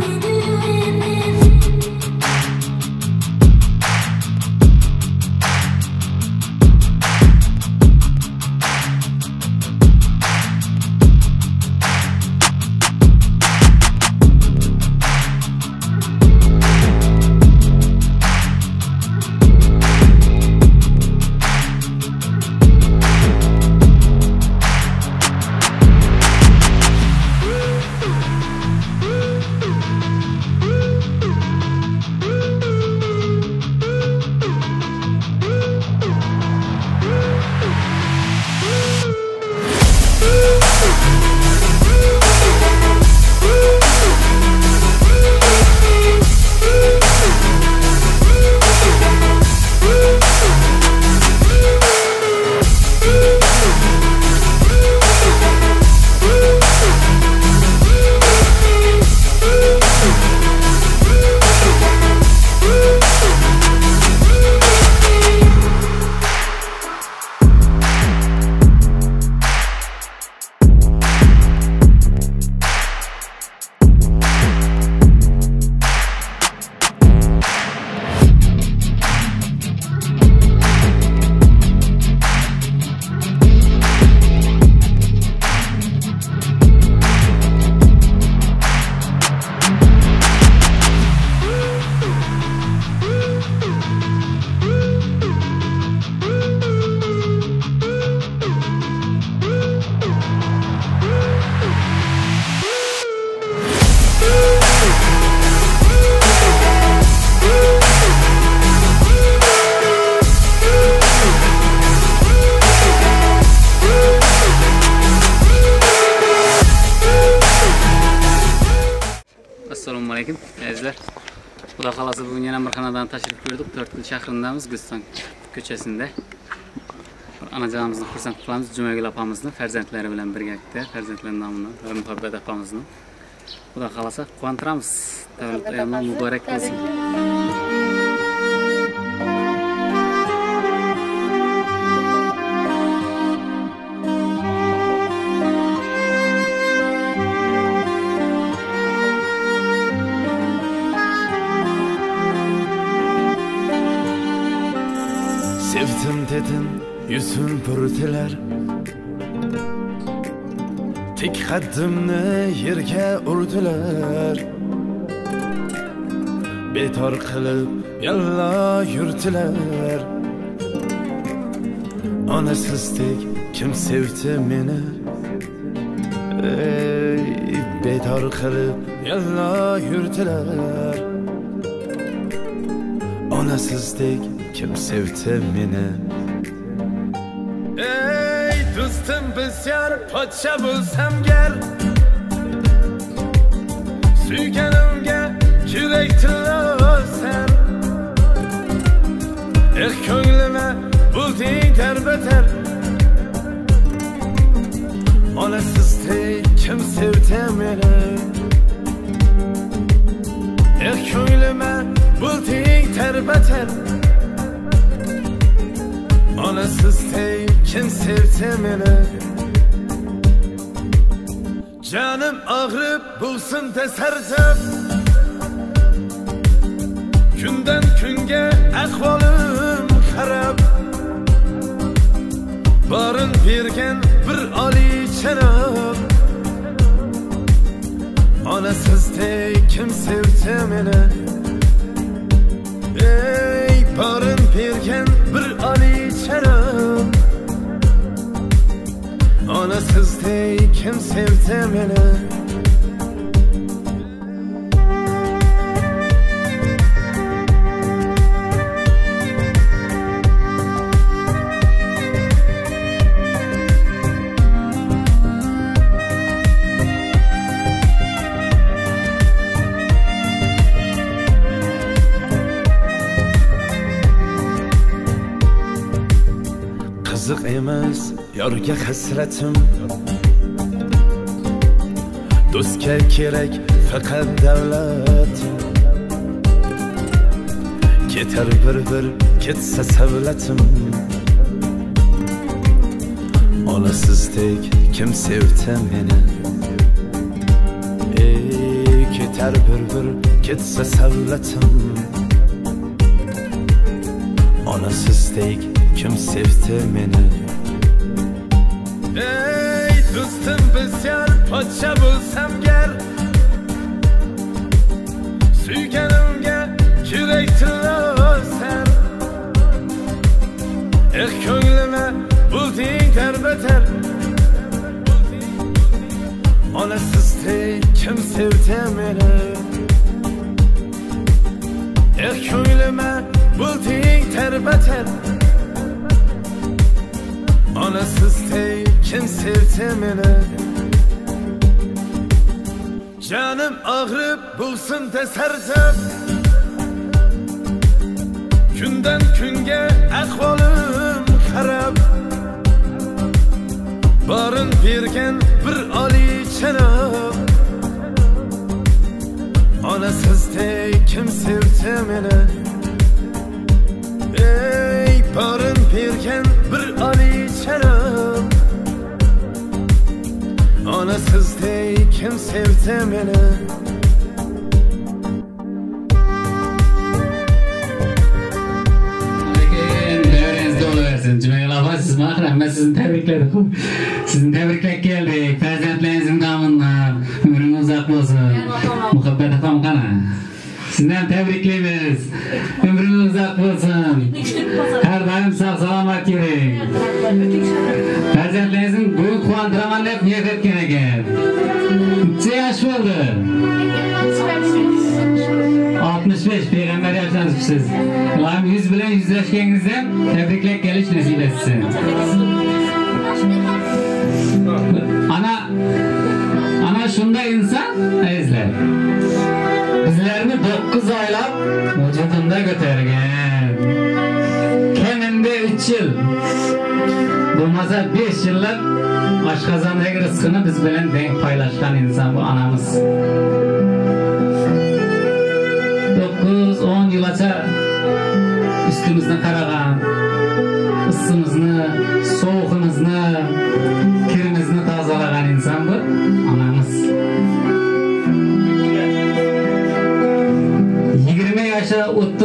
do it. Buyurdik. 4 shahrindamiz, Guston ko'chasida. Onajonimizni xursand qilamiz, Jumagul opamizni farzandlari bilan birgalikda, farzandlar nomidan va muhabbat opamizni. Xudo xolasa quvontiramiz. Davlat ayomlar muborak bo'lsin. Sevdim yüzün tik qaddimni yerga urdilar Betor qilib yalla yurdilar Onasizdek kim sevdi meni? Ey betor qilib yalla yurdilar Onasizdek kim sevdi meni? yetim bizlar podsha bo'lsam gar suyganimga kurak tilasan eh ko'nglima bo'lding tarbatar onasizdek kim sevdi meni eh ko'nglima bo'lding tarbatar onasizdek Kim sevse meni? Canım ağrıp bulsun desercem Günden künge ahvalım qarab Barın bergan bir Ali Cenab Anasız dey kim sevdi meni? Kim sevdi meni qiziq emas yorga hasratim. Do'stga kerak faqat davlat ketar bir bir ketsa savlatim onasizdek kim sevdi meni ey ketar bir bir ketsa savlatim onasizdek kim sevdi meni do'stim bisyar podsho bo'lsam gar suyganimga kerak tilosan eh ko'nglima bo'lding darbatar onasizdek kim sevdi meni eh ko'nglima bo'lding Onasiz ey kim sevdi meni Canım ağrıp bulsun deserdim Günden günge ahvalım harap. Barın birgen bir ali çanam Onasız de kim sevdi meni Ey barın birgen oli chanob Onasizdek kim sevdi. Cümeyla abla siz mahrem. Ben sizni tebrikledim. Sizni tebriklep geldik. Farzandlarinizin gamında. Ömrünüz uzak olsun. Sizden tebriklaymiz. Ömrünüz uzak olsun. Her daim sağ salamat yürüyün. Farzandlarinizin bugün kuvantıraman deb niyet etken eken. Necha yaş oldu? 65 peygamber yaşlanmışsınız. Allah'ım yüz bilen yüzleşkenizden tebrikler geliş nasip etsin. Ana ana şunda insan izler. o'zlarini to'qqiz oylab vujudimda ko'targan. Kamida uch yil. Bo'lmasa besh yillab oshqozondagi rizqini biz bilan teng paylaşkan inson bu onamiz to'qqiz o'n yilgacha üstümüzden karagan, ıssımızını, soğuğumuzunu,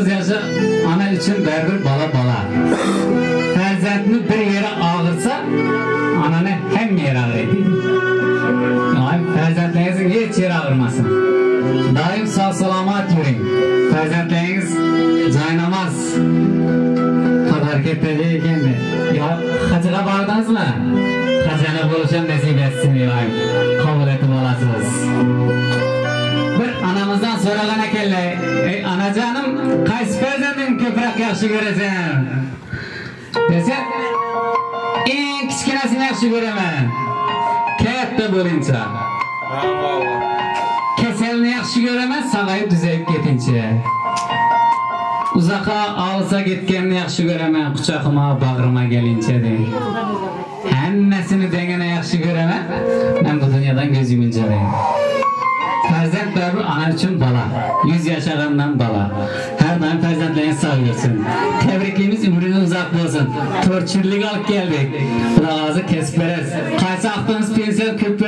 30 yoshi ona uchun baribir bola bola farzandni bir yeri og'irsa onani hamma yeri og'riydi farzandlaringizni hech yeri og'rimasin. Doim sog' salomat yuring. Farzandlaringiz joynamoz harakatda Ya yo hajga bordingizmi? Hajana bo'lishim nasib etsin ilohim qabul etib olasiz Soragan ekenle. Ey anacanım qaysi farzanding ko'proq yaxshi ko'rasan? Desa, eng kichkinasini yaxshi ko'raman. Katta bo'lincha. Keselni yaxshi ko'raman, sog'ayib tuzayib ketinchi. Uzoqqa olsa ketganni yaxshi ko'raman, quchog'ima, bag'rima kelincha de. Hammasini degana yaxshi ko'raman, men bu dunyodan ko'z yumincha Farzand baribir ana uchun bola. 100 yashagandan bola. Har doim farzandlaringiz sog' yursin. Tabriklaymiz, umringiz uzoq bo'lsin. 4 yillik olib keldik. Xudo hozir kesib berasiz. Qaysi haftangiz pensiya ko'p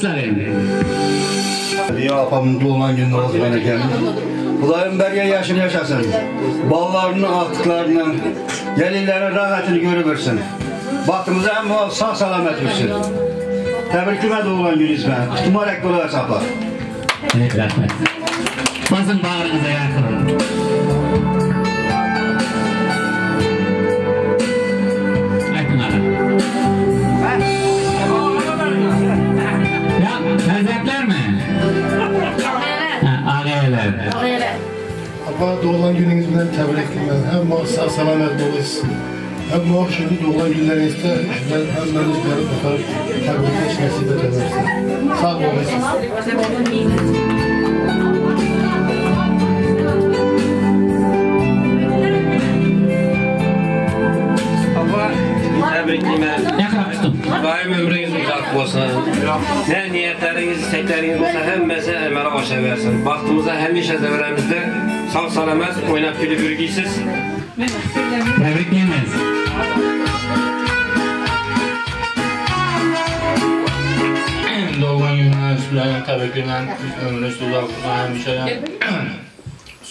Kimden başlayayım? Bir apa mutlu olan günler olsun efendim. Kudayım berge yaşını yaşasın. Ballarını, attıklarını, gelirlerin rahatını görüversin. Baktığımıza hem o sağ salamet olsun. Tebrikime doğulan gün isme. Tutumarek dolar saplar. Evet, rahmet. Basın bağrınıza yakın. Apa doğulan gününüz bilen təbrikləmək. Həm o sağ salamat olasınız. Həm o şimdi doğulan günlerinizdə mən həmmeniz gəlib otarıb təbrikləş nəsib edərsiniz. Sağ olasınız. Baba, təbrikliyim. Yakın tutun. Daim ömrünüz uzaq olsun. Nə niyyətləriniz, istəkləriniz olsa həmməsi əmələ aşa versin. Vaxtımıza həmişə zəvrəmizdə sağ salamat oynab gülüb ürgüysüz. Tebrikliyiz. Doğulan günləriniz bilen təbrikləmək. Ömrünüz uzaq olsun həmişə.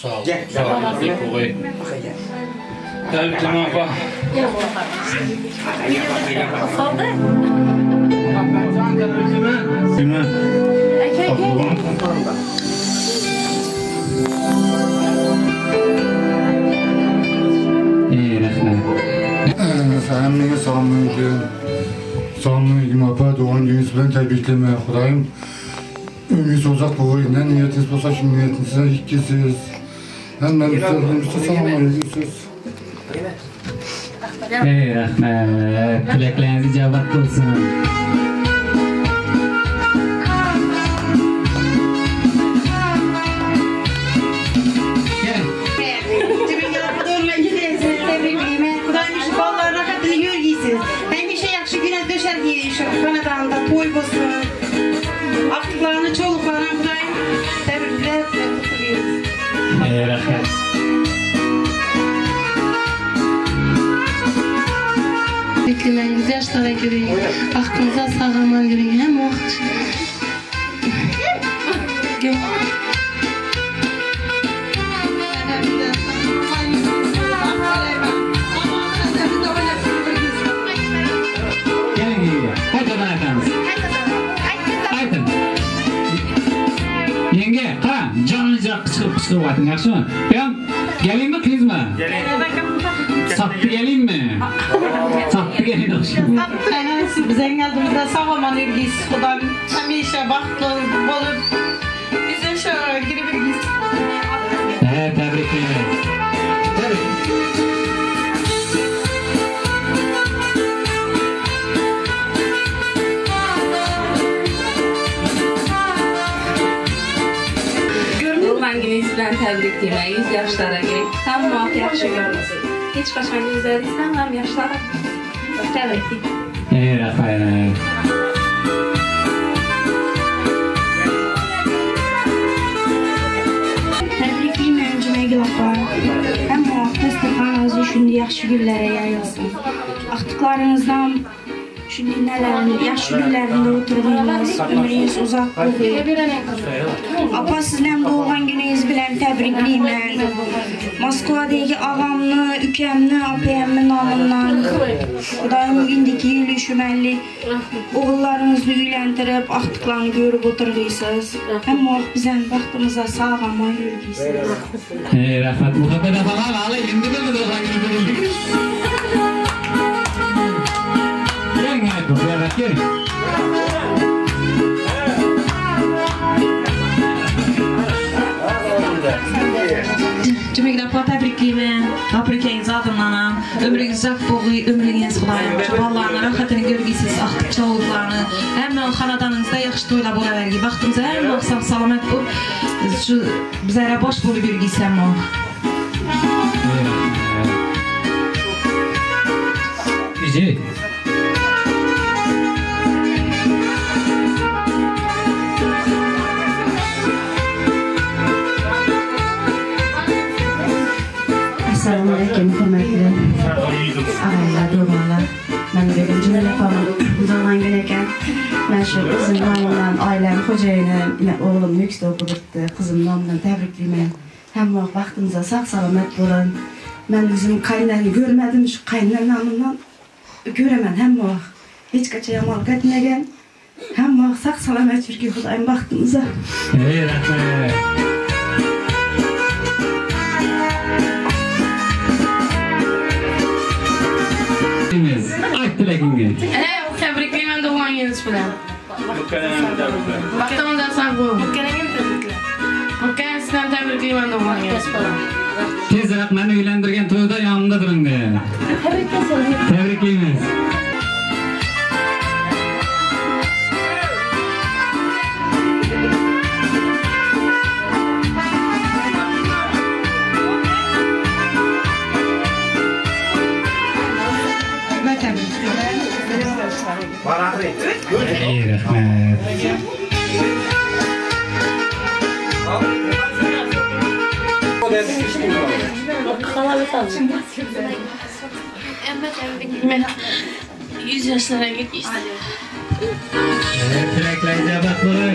Sağ ol. Sağ ol. Qoy. Təbrikləmək apa. Bilmem. İyi, rahmet. Həmminə salamlayıcı. Salamlayıcı apa doğan gününüz bilen təbrikləmək. Xudayım ömrünüz uzaq boyu. Nə niyyətiniz olsa ki niyyetinizə ikkisiz. Ben üstadımızda salamlayıcısınız. Ey rahmet. Dileklerinizi cevap olsun. kiring baxtimizdan sag'ayman kiring hamma vaqt yenge qara jonlicha qichqirib qichqirib ayting yaxshimi? Buyam galingmi qizingizmi galing geleyim mi? Yani bize geldiğimizde sağ olman ilgisi kudam. Hemşe baktlı olup bizim şöyle girip ilgisi. Evet, tebrik ederim. Gününüz bilen təbrikləmək, 100 yaşlara girib, tam vaxt yaxşı görmüsünüz. Heç qaçan gözlərinizdən həm yaşlara təbriklik. Ey Rafael. Təbrikliyim öncümə qılapa. Həm o təsdiqanınızı şündə yaxşı günlərə yayılsın. Axtıqlarınızdan şündə nələrin, yaxşı günlərində oturduğunuz, ömrünüz uzaq olur. Apa sizlən doğulan bilən təbrikliylə, Moskvadakı ağamını, ükəmini, APM-in namından daim indiki il üşüməli oğullarınızı üyləndirib, axtıqlarını görüb oturduysuz. Amma vaxt bizən vaxtımıza sağ amma yürüdüysuz. Hey, rəhmət, muhabbət əfələr, alı, indi bildir, alı, indi bildir. Gəlin, gəlin, gəlin, gəlin. Afrika'yı zadımlanan, ömrü uzak boğuyu, ömrüyeniz xulayım. Çoballarına rahat edin, görgisiz, axtıb ah, çoğullarını, həmlə xanadanınızda yaxşı toyla bora vergi. Vaxtımıza hər vaxtsam salamat bu, şu, bizlərə boş bolu görgisəm o. Bizi Alaykum hurmatli ağaylar, do'stlar. Men bugun Cumali opamning tug'ilgan kuni ekan. Men shu o'zim nomidan, oilam, xo'jayinim, men o'g'lim Nukusda o'qibdi. Qizim nomidan tabriklayman. Hamma vaqtingizda sog' salomat bo'lin. Men o'zim qaynani ko'rmadim, shu qaynonamdan ko'raman hamma vaqt. Hech qachon yomonlik aytmagan. Hamma vaqt sog' salomat yurgin, Xudoyim baxtimizni. Ey rahmat. Ayt tilagingiz. Ana, tabriklayman tug'ilgan kuningiz bilan. Baxtimizda sog'. Ukang sizdan tabriklayman tug'ilgan kuningiz bilan. Tezroq meni uylantirgan to'yda yonimda turing de. Tabriklaymiz. Erig Yüz yaşlara gitmiştim. Tüleklerce bakmalar.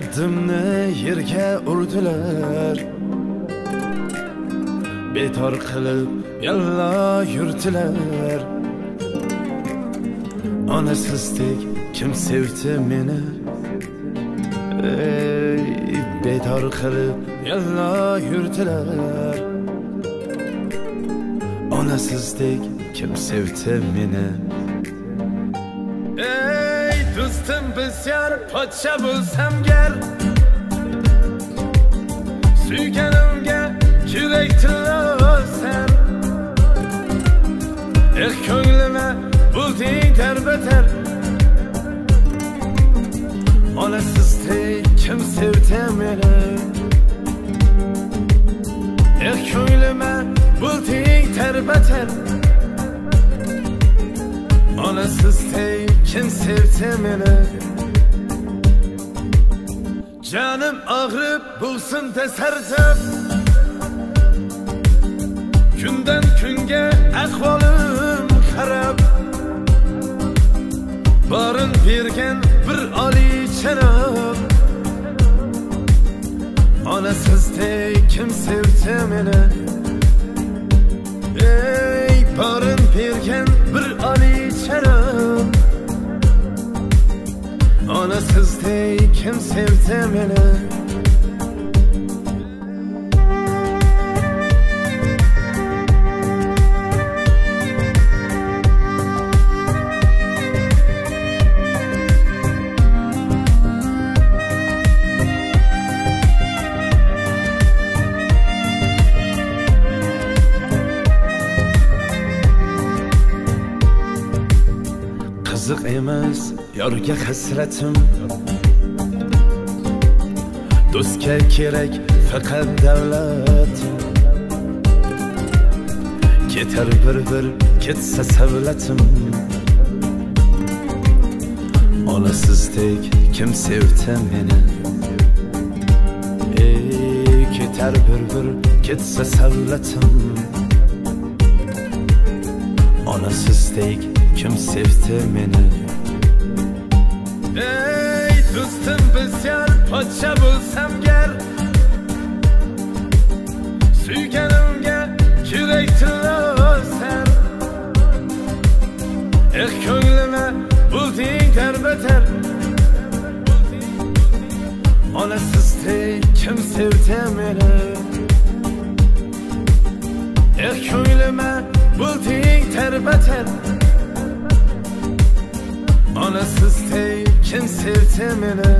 Qaddimni yerga urdilar. Betor qilib yallo yurdilar. Onasizdek kim sevdi meni? Ey betor qilib yallo yurdilar. Onasizdek kim sevdi meni? Ey do'stim bisyor podsha bo'lsam gar Suyganimga tilosan Eh ko'nglima bo'lding darbatar Onasizdek kim sevdi meni Eh ko'nglima bo'lding darbatar Onasiz ey kim sevdi meni Canım ağrıp bulsun deserdim Günden günge ahvalım harap. Barın birgen bir ali çenap Onasız ey kim sevdi meni Ey barın birgen Onasizdek kim sevdi meni qiziq emas yorga hasratim. Do'stga kerak faqat davlat. Ketar bir bir ketsa savlatim. Olasizdek kim sevdi meni? Ey ketar bir bir ketsa savlatim. Onasizdek kim sevdi meni ey do'stim bisyor podsha bo'lsam gar suyganimga kerak tilosan eh ko'nglima bo'lding darbatar onasizdek kim sevdi meni eh ko'nglima bo'lding Onasiz tey kim sevti mene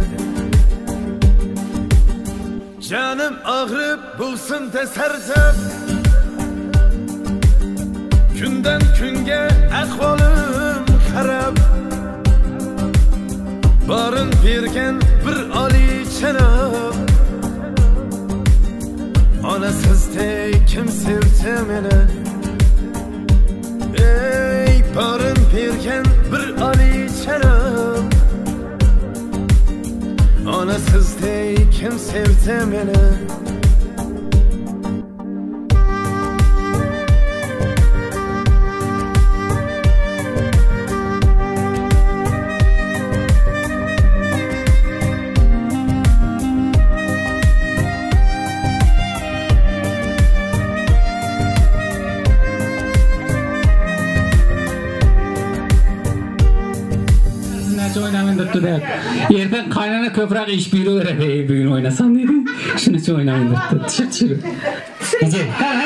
Canım ağrıp bulsun desərcəm Günden künge ekvalım xərəb Barın birgen bir ali çenab. Onasiz tey kim sevdi meni Sevdim sevtemini Oynamayın da tutar. Yerde Bana köprak iş buyuruyorlar eve bir gün oynasan dedi. Şunu hiç oynamayın dedi. Çık çık. Ha ha.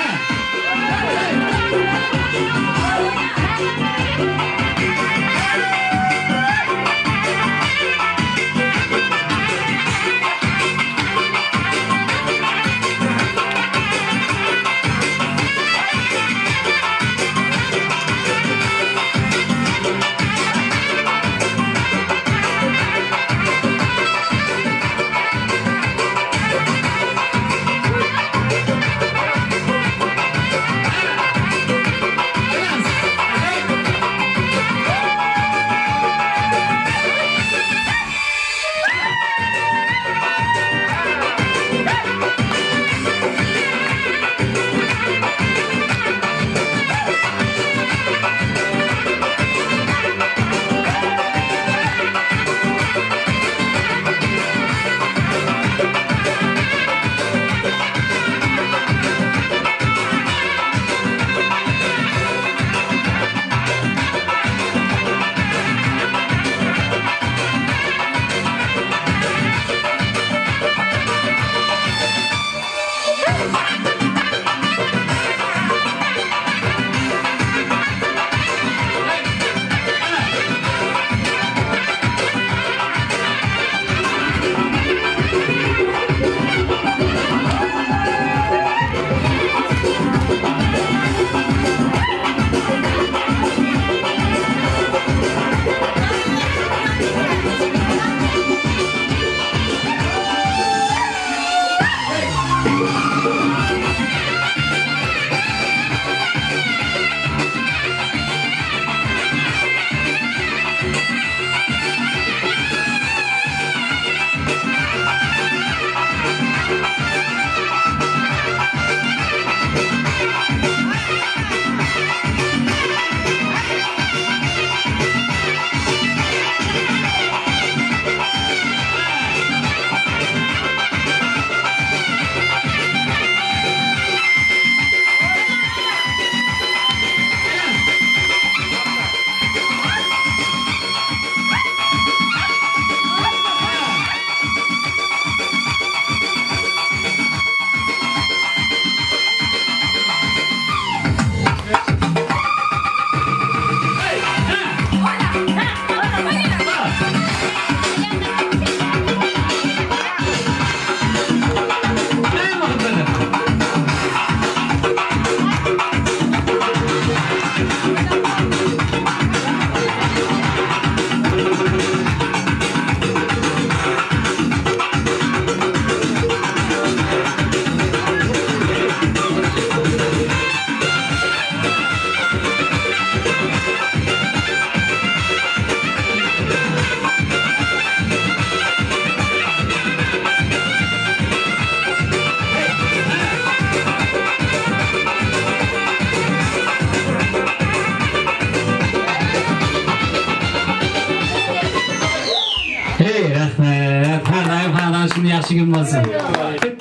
Yaxshi kun bo'lsin.